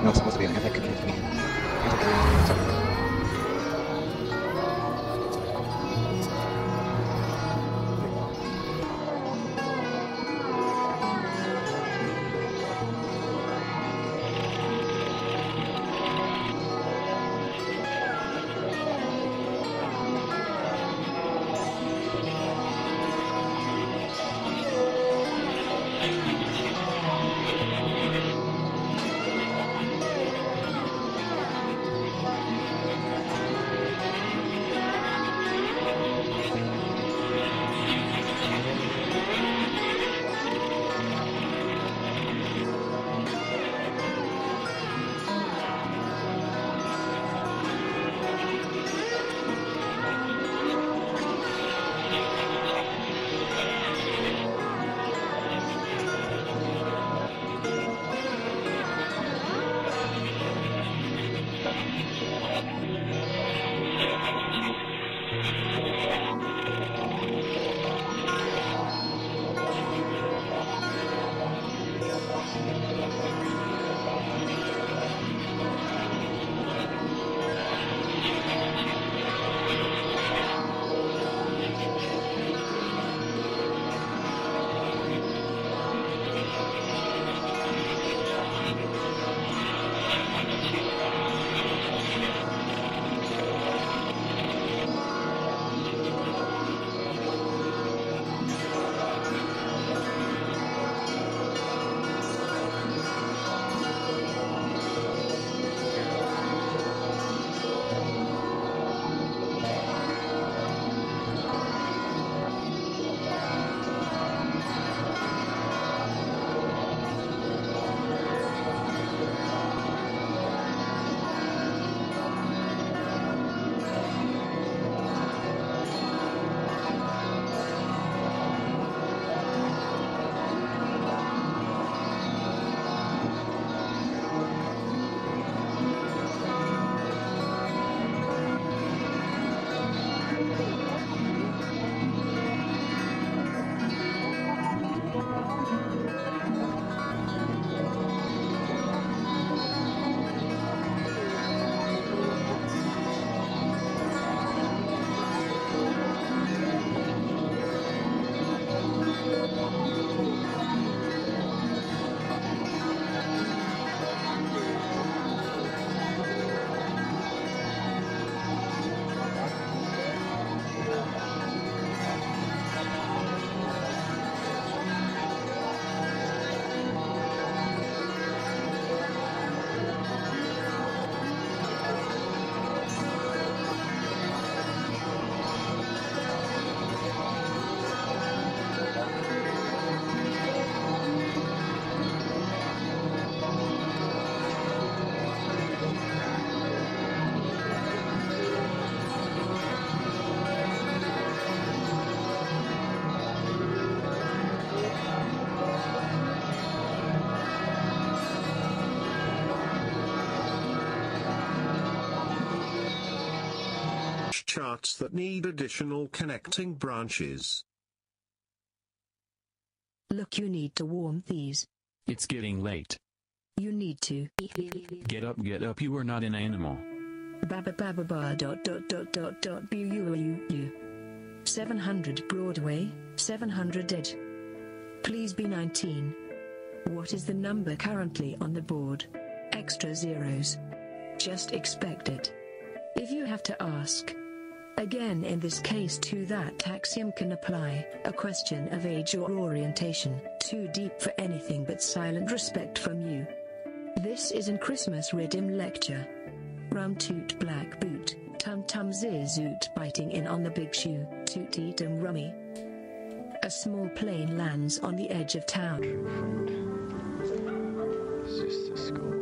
No, supposed to be an anti-community. Anti-community. Charts that need additional connecting branches. Look, you need to warm these. It's getting late. You need to. Get up, get up, you are not an animal. Baba baba ba dot dot dot dot dot bu u u u. 700 Broadway, 700 Ed. Please be 19. What is the number currently on the board? Extra zeros. Just expect it. If you have to ask. Again, in this case, to that axiom can apply a question of age or orientation, too deep for anything but silent respect from you. This is in Christmas Rhythm Lecture. Rum toot black boot, tum tum zizoot biting in on the big shoe, toot eat and rummy. A small plane lands on the edge of town. A school